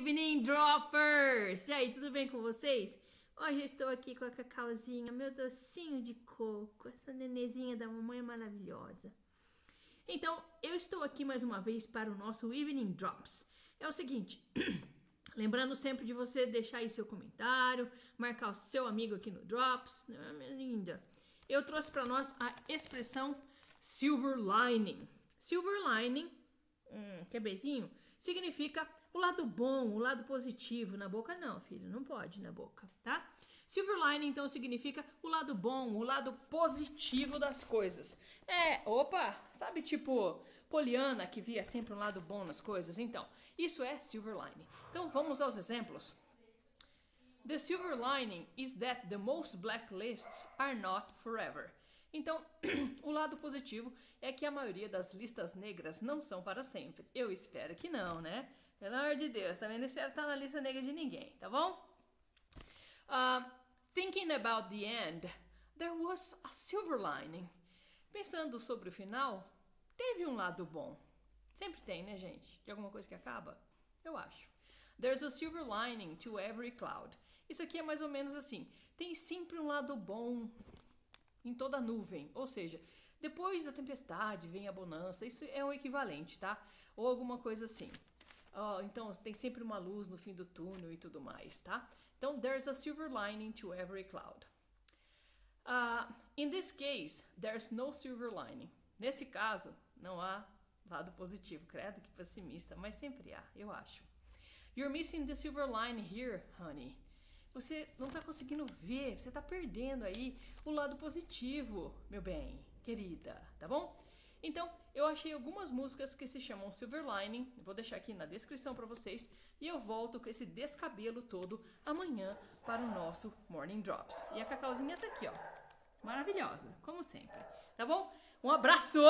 Evening Droppers! E aí, tudo bem com vocês? Hoje eu estou aqui com a Cacauzinha, meu docinho de coco, essa nenezinha da mamãe maravilhosa. Então, eu estou aqui mais uma vez para o nosso Evening Drops. É o seguinte, lembrando sempre de você deixar aí seu comentário, marcar o seu amigo aqui no Drops, né, minha linda. Eu trouxe para nós a expressão Silver Lining. Silver Lining, hum, que é beijinho, significa o lado bom, o lado positivo. Na boca não, filho, não pode na boca, tá? Silver lining então significa o lado bom, o lado positivo das coisas. É, opa, sabe tipo Poliana que via sempre um lado bom nas coisas? Então, isso é silver lining. Então vamos aos exemplos. The silver lining is that the most blacklists are not forever. Então, o lado positivo é que a maioria das listas negras não são para sempre. Eu espero que não, né? Pelo amor de Deus, também não espero estar na lista negra de ninguém, tá bom? Uh, thinking about the end, there was a silver lining. Pensando sobre o final, teve um lado bom. Sempre tem, né, gente? De alguma coisa que acaba? Eu acho. There's a silver lining to every cloud. Isso aqui é mais ou menos assim. Tem sempre um lado bom em toda nuvem. Ou seja, depois da tempestade vem a bonança. Isso é o equivalente, tá? Ou alguma coisa assim. Então, tem sempre uma luz no fim do túnel e tudo mais, tá? Então, there's a silver lining to every cloud. Uh, in this case, there's no silver lining. Nesse caso, não há lado positivo. Credo que pessimista, mas sempre há, eu acho. You're missing the silver line here, honey. Você não está conseguindo ver, você está perdendo aí o lado positivo, meu bem, querida, tá bom? Então, eu achei algumas músicas que se chamam Silver Lining, vou deixar aqui na descrição para vocês, e eu volto com esse descabelo todo amanhã para o nosso Morning Drops. E a Cacauzinha tá aqui, ó, maravilhosa, como sempre, tá bom? Um abraço!